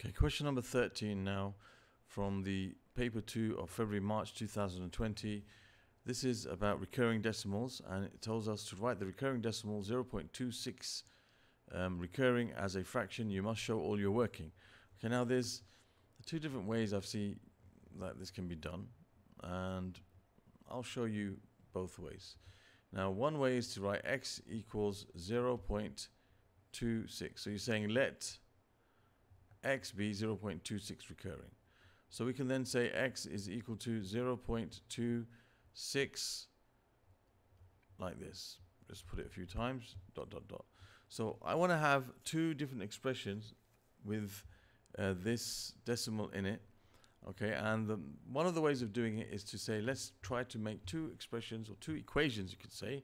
Okay, question number 13 now from the paper 2 of February March 2020. This is about recurring decimals and it tells us to write the recurring decimal 0.26 um, recurring as a fraction. You must show all your working. Okay, now there's two different ways I've seen that this can be done and I'll show you both ways. Now one way is to write x equals 0.26. So you're saying let x be 0.26 recurring. So we can then say x is equal to 0.26 like this. Just put it a few times, dot, dot, dot. So I want to have two different expressions with uh, this decimal in it. Okay, and the, one of the ways of doing it is to say, let's try to make two expressions or two equations, you could say,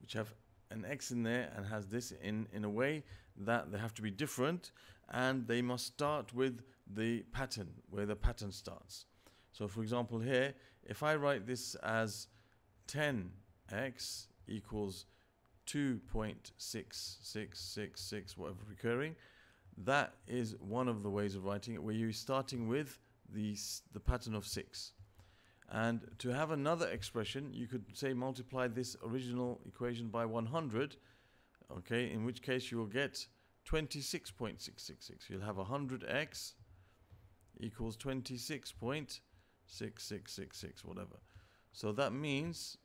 which have an x in there and has this in, in a way that they have to be different and they must start with the pattern, where the pattern starts. So for example here, if I write this as 10x equals 2.6666, whatever recurring, that is one of the ways of writing it, where you're starting with the, the pattern of 6. And to have another expression, you could say multiply this original equation by 100, okay, in which case you will get 26.666. You'll have 100x equals 26.6666, whatever. So that means,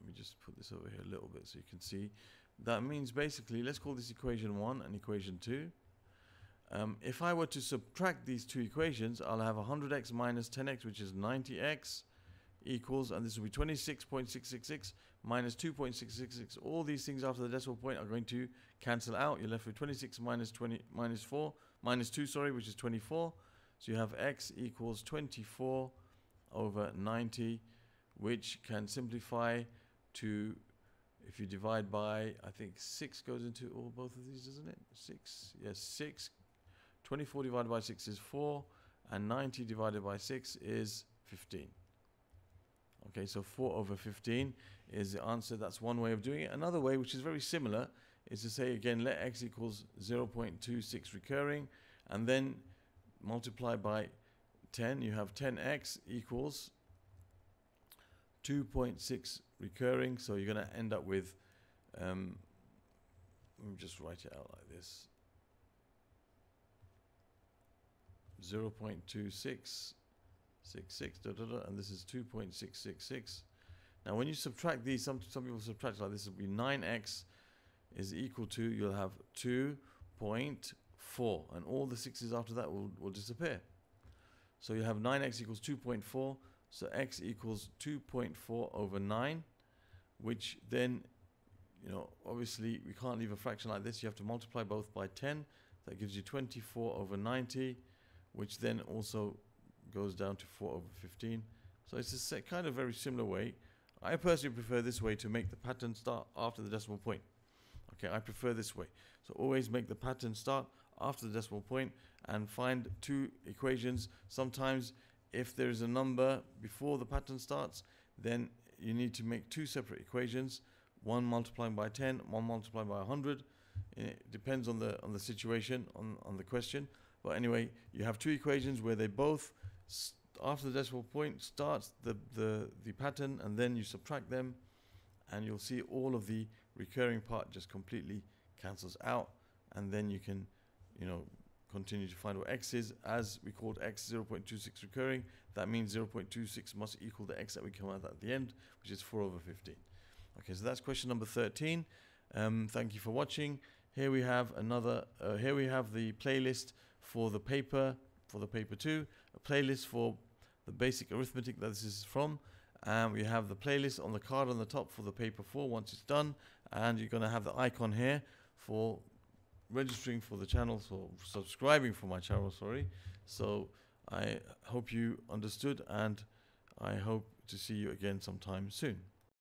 let me just put this over here a little bit so you can see. That means basically, let's call this equation 1 and equation 2. Um, if I were to subtract these two equations, I'll have 100x minus 10x, which is 90x, equals, and this will be 26.666 minus 2.666. All these things after the decimal point are going to cancel out. You're left with 26 minus 20 minus 4, minus 2, sorry, which is 24. So you have x equals 24 over 90, which can simplify to, if you divide by, I think 6 goes into all both of these, doesn't it? 6, yes, 6 24 divided by 6 is 4 and 90 divided by 6 is 15. Okay, so 4 over 15 is the answer. That's one way of doing it. Another way, which is very similar, is to say again, let x equals 0.26 recurring and then multiply by 10. You have 10x equals 2.6 recurring. So you're going to end up with, um, let me just write it out like this. 0.2666, da, da, da, and this is 2.666. Now, when you subtract these, some, some people subtract like this, will be 9x is equal to, you'll have 2.4, and all the sixes after that will, will disappear. So you have 9x equals 2.4, so x equals 2.4 over 9, which then, you know, obviously we can't leave a fraction like this. You have to multiply both by 10. That gives you 24 over 90 which then also goes down to 4 over 15. So it's a kind of very similar way. I personally prefer this way to make the pattern start after the decimal point. Okay, I prefer this way. So always make the pattern start after the decimal point and find two equations. Sometimes if there is a number before the pattern starts, then you need to make two separate equations, one multiplying by 10, one multiplying by 100. It eh, depends on the on the situation, on, on the question. But anyway, you have two equations where they both, after the decimal point, starts the, the, the pattern and then you subtract them and you'll see all of the recurring part just completely cancels out and then you can, you know, continue to find what x is. As we called x 0.26 recurring, that means 0.26 must equal the x that we come out at the end, which is 4 over 15. Okay, so that's question number 13. Um, thank you for watching. Here we have another, uh, here we have the playlist for the paper, for the paper two, a playlist for the basic arithmetic that this is from. And we have the playlist on the card on the top for the paper four once it's done. And you're going to have the icon here for registering for the channel, so subscribing for my channel, sorry. So I hope you understood and I hope to see you again sometime soon.